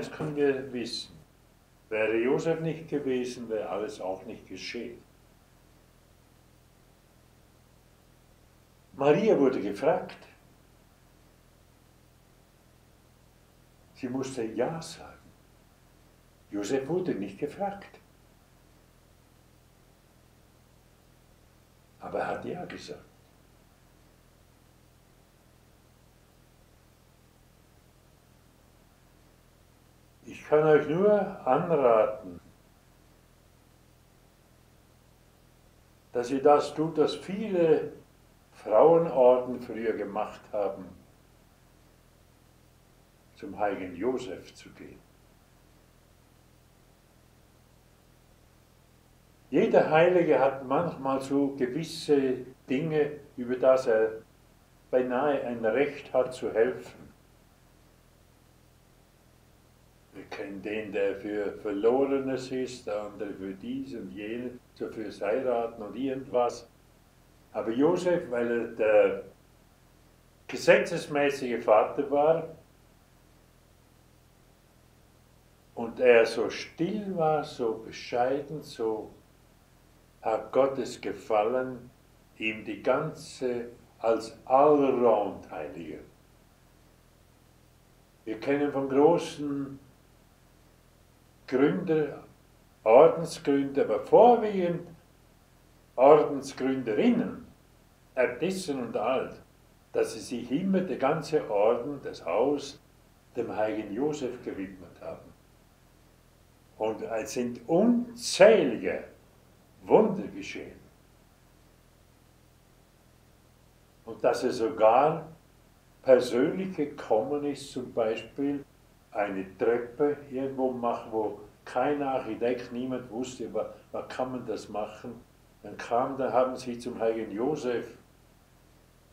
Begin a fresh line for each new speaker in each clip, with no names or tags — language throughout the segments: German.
eins können wir wissen. Wäre Josef nicht gewesen, wäre alles auch nicht geschehen. Maria wurde gefragt. Sie musste Ja sagen. Josef wurde nicht gefragt. Aber er hat Ja gesagt. Ich kann euch nur anraten, dass ihr das tut, was viele Frauenorden früher gemacht haben, zum heiligen Josef zu gehen. Jeder Heilige hat manchmal so gewisse Dinge, über das er beinahe ein Recht hat zu helfen. Wir kennen den, der für Verlorenes ist, der andere für dies und jenes, so fürs Heiraten und irgendwas. Aber Josef, weil er der gesetzesmäßige Vater war und er so still war, so bescheiden, so hat Gottes gefallen, ihm die ganze als Allround-Heilige. Wir kennen von großen Gründer, Ordensgründer, aber vorwiegend Ordensgründerinnen, Äbtissen und all, dass sie sich immer der ganze Orden, das Haus, dem heiligen Josef gewidmet haben. Und es sind unzählige Wunder geschehen. Und dass er sogar persönlich gekommen ist, zum Beispiel eine Treppe irgendwo machen, wo kein Architekt, niemand wusste, was kann man das machen. Dann kam, da haben sie zum heiligen Josef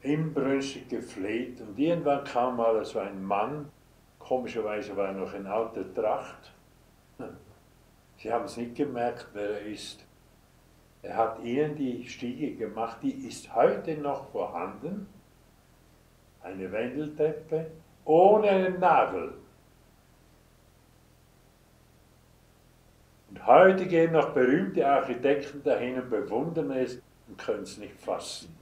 inbrünstig gefleht und irgendwann kam mal so ein Mann, komischerweise war er noch in alter Tracht. Sie haben es nicht gemerkt, wer er ist. Er hat ihnen die Stiege gemacht, die ist heute noch vorhanden. Eine Wendeltreppe ohne einen Nagel. Heute gehen noch berühmte Architekten dahin und bewundern es und können es nicht fassen.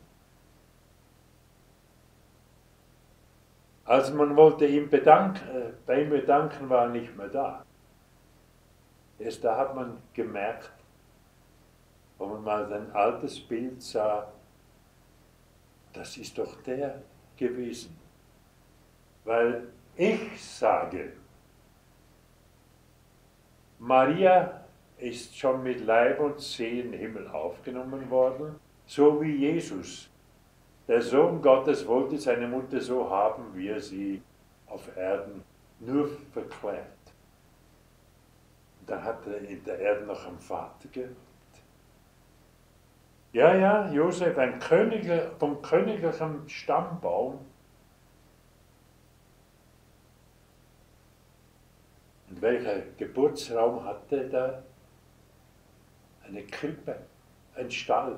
Als man wollte ihm bedanken, äh, bei ihm bedanken, war er nicht mehr da. Erst da hat man gemerkt, wo man mal sein altes Bild sah, das ist doch der gewesen. Weil ich sage, Maria ist schon mit Leib und Seele in den Himmel aufgenommen worden, so wie Jesus. Der Sohn Gottes wollte seine Mutter so haben, wie er sie auf Erden nur verklärt. Und dann hat er in der Erde noch einen Vater gehabt. Ja, ja, Josef, ein Königer, vom königlichen Stammbaum. Und welcher Geburtsraum hatte er da? Eine Krippe, ein Stall.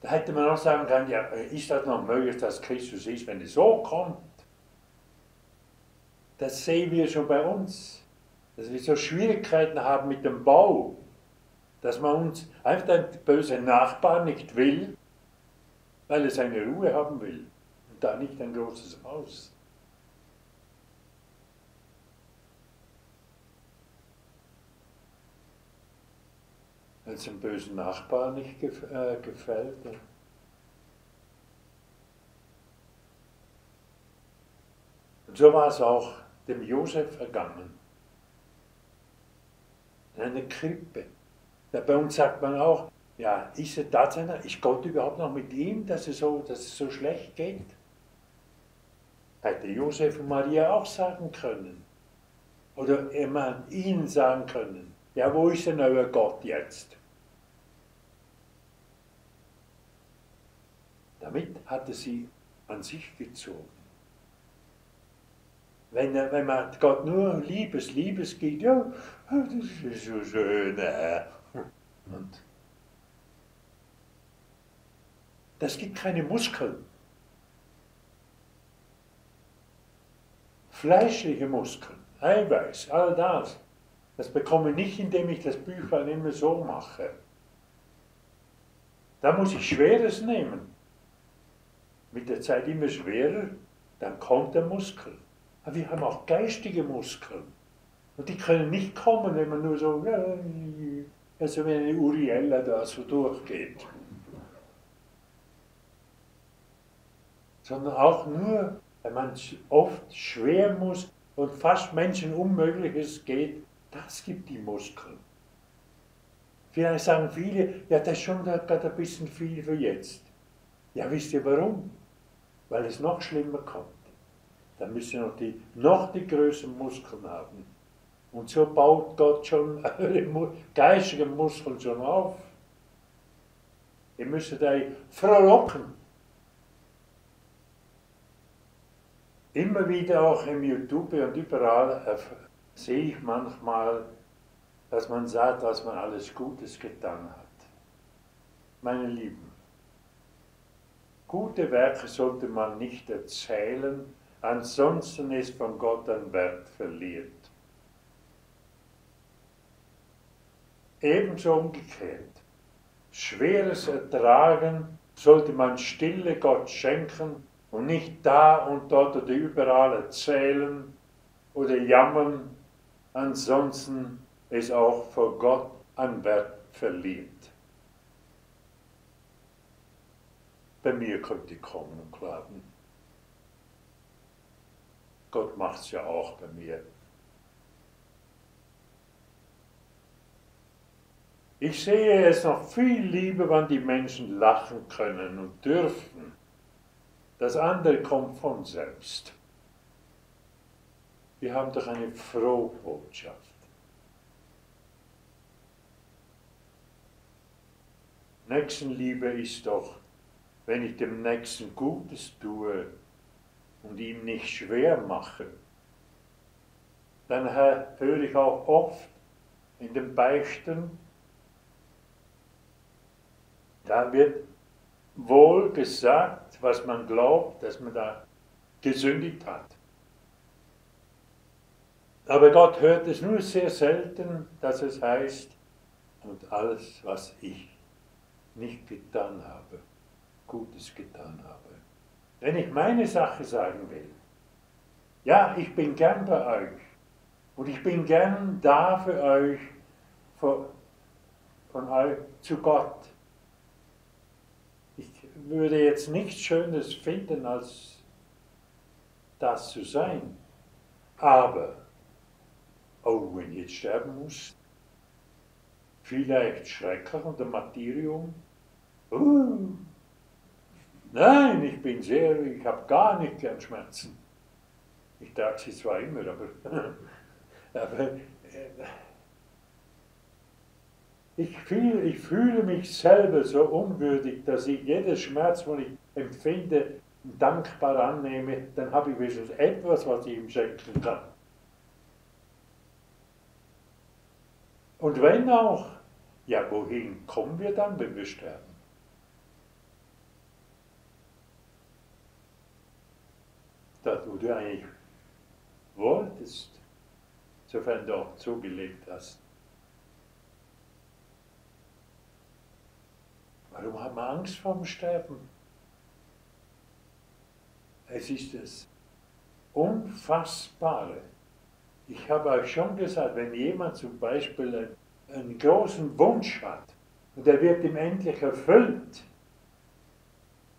Da hätte man auch sagen können, ja, ist das noch möglich, dass Christus ist, wenn es so kommt? Das sehen wir schon bei uns, dass wir so Schwierigkeiten haben mit dem Bau dass man uns einfach der böse Nachbar nicht will, weil er seine Ruhe haben will und da nicht ein großes Haus. Weil es dem bösen Nachbar nicht gef äh, gefällt. Und so war es auch dem Josef ergangen. In einer Krippe. Bei uns sagt man auch, ja, ist es tatsächlich, ist Gott überhaupt noch mit ihm, dass es so, dass es so schlecht geht? Hätte Josef und Maria auch sagen können. Oder immer ihnen sagen können, ja, wo ist denn euer Gott jetzt? Damit hatte sie an sich gezogen. Wenn, wenn man Gott nur Liebes, Liebes gibt, ja, das ist so schön, äh, und das gibt keine Muskeln. fleischliche Muskeln, Eiweiß, all das. Das bekomme ich nicht, indem ich das Büchlein immer so mache. Da muss ich Schweres nehmen. Mit der Zeit immer schwerer, dann kommt der Muskel. Aber wir haben auch geistige Muskeln. Und die können nicht kommen, wenn man nur so, also wenn eine Uriella da so durchgeht. Sondern auch nur, wenn man oft schwer muss und fast Menschen Unmögliches geht, das gibt die Muskeln. Vielleicht sagen viele, ja, das ist schon gerade ein bisschen viel für jetzt. Ja, wisst ihr warum? Weil es noch schlimmer kommt. Dann müssen wir noch die, noch die größeren Muskeln haben. Und so baut Gott schon eure geistigen Muskeln schon auf. Ihr müsst euch frohlocken. Immer wieder auch im YouTube und überall äh, sehe ich manchmal, dass man sagt, was man alles Gutes getan hat. Meine Lieben, gute Werke sollte man nicht erzählen, ansonsten ist von Gott ein Wert verliert. Ebenso umgekehrt. Schweres Ertragen sollte man stille Gott schenken und nicht da und dort oder überall erzählen oder jammern, ansonsten es auch vor Gott an Wert verliert. Bei mir könnt ihr kommen und klagen. Gott macht es ja auch bei mir. Ich sehe es noch viel lieber, wenn die Menschen lachen können und dürfen. Das andere kommt von selbst. Wir haben doch eine frohe Botschaft. Nächstenliebe ist doch, wenn ich dem Nächsten Gutes tue und ihm nicht schwer mache, dann höre ich auch oft in den Beichten, da wird wohl gesagt, was man glaubt, dass man da gesündigt hat. Aber Gott hört es nur sehr selten, dass es heißt, und alles, was ich nicht getan habe, Gutes getan habe. Wenn ich meine Sache sagen will, ja, ich bin gern bei euch und ich bin gern da für euch, von, von euch zu Gott würde jetzt nichts Schönes finden, als das zu sein. Aber, oh, wenn ich jetzt sterben muss, vielleicht schrecklich unter Martyrium. Uh, nein, ich bin sehr, ich habe gar nicht gern Schmerzen. Ich trage sie zwar immer, aber, aber äh, ich, fühl, ich fühle mich selber so unwürdig, dass ich jeden Schmerz, den ich empfinde, dankbar annehme, dann habe ich wenigstens etwas, was ich ihm schenken kann. Und wenn auch, ja, wohin kommen wir dann, wenn wir sterben? Da du dir eigentlich wolltest, sofern du auch zugelegt hast. Warum haben wir Angst vor dem Sterben? Es ist das Unfassbare. Ich habe euch schon gesagt, wenn jemand zum Beispiel einen, großen Wunsch hat und der wird ihm endlich erfüllt,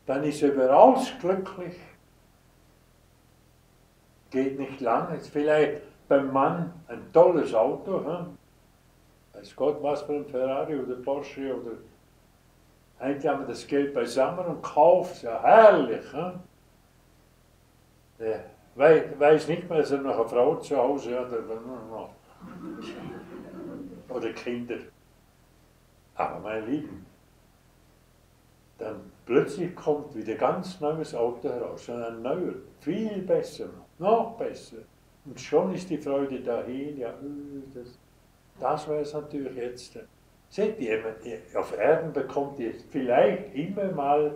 dann ist er überaus glücklich. Geht nicht lang, ist vielleicht beim Mann ein tolles Auto, hm? weiß Gott was für ein Ferrari oder Porsche oder eigentlich haben wir das Geld beisammen und kauft, ja herrlich. Hm? Der weiß nicht mehr, dass er noch eine Frau zu Hause hat oder, oder Kinder. Aber meine Lieben, dann plötzlich kommt wieder ganz neues Auto heraus, ein neuer, viel besser, noch besser. Und schon ist die Freude dahin, ja, das, das wäre es natürlich jetzt. Seht ihr, auf Erden bekommt ihr vielleicht immer mal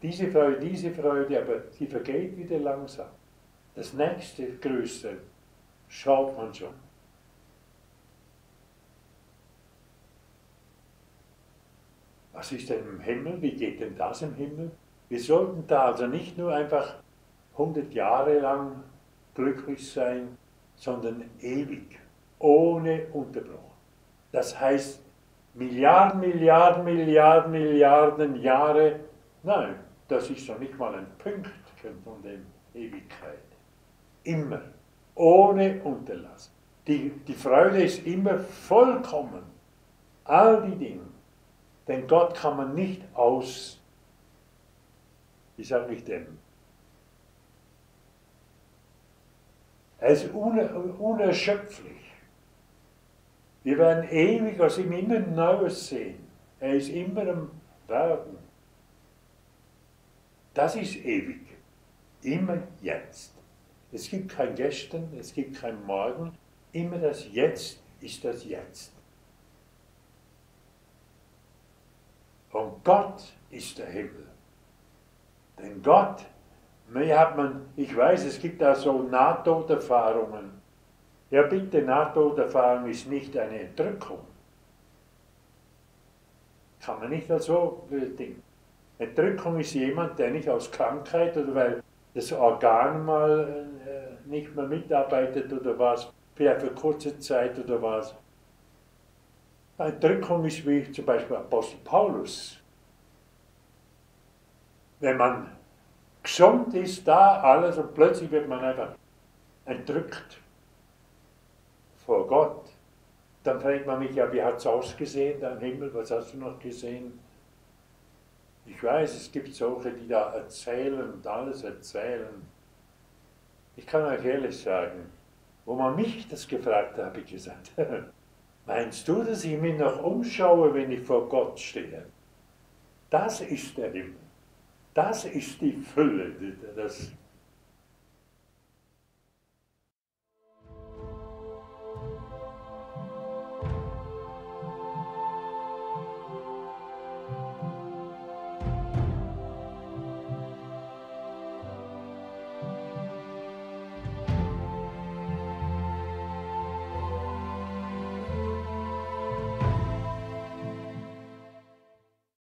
diese Freude, diese Freude, aber sie vergeht wieder langsam. Das nächste Größte schaut man schon. Was ist denn im Himmel? Wie geht denn das im Himmel? Wir sollten da also nicht nur einfach 100 Jahre lang glücklich sein, sondern ewig, ohne Unterbruch. Das heißt, Milliarden, Milliarden, Milliarden, Milliarden Jahre, nein, das ist doch nicht mal ein Pünktchen von der Ewigkeit. Immer, ohne Unterlass. Die, die Freude ist immer vollkommen. All die Dinge. Denn Gott kann man nicht aus, wie sage ich denn, er ist unerschöpflich. Wir werden ewig aus ihm immer Neues sehen. Er ist immer am Werden. Das ist ewig. Immer jetzt. Es gibt kein Gestern, es gibt kein Morgen. Immer das Jetzt ist das Jetzt. Und Gott ist der Himmel. Denn Gott, mir hat man, ich weiß, es gibt da so Nahtoderfahrungen. Ja bitte, Nahtoderfahrung ist nicht eine Entrückung. Kann man nicht als so Ding. Entrückung ist jemand, der nicht aus Krankheit oder weil das Organ mal äh, nicht mehr mitarbeitet oder was, vielleicht für kurze Zeit oder was. Entrückung ist wie zum Beispiel Apostel Paulus. Wenn man gesund ist, da alles und plötzlich wird man einfach entrückt vor Gott. Dann fragt man mich, ja, wie hat es ausgesehen, dein Himmel, was hast du noch gesehen? Ich weiß, es gibt solche, die da erzählen und alles erzählen. Ich kann euch ehrlich sagen, wo man mich das gefragt hat, habe ich gesagt, meinst du, dass ich mich noch umschaue, wenn ich vor Gott stehe? Das ist der Himmel. Das ist die Fülle, das,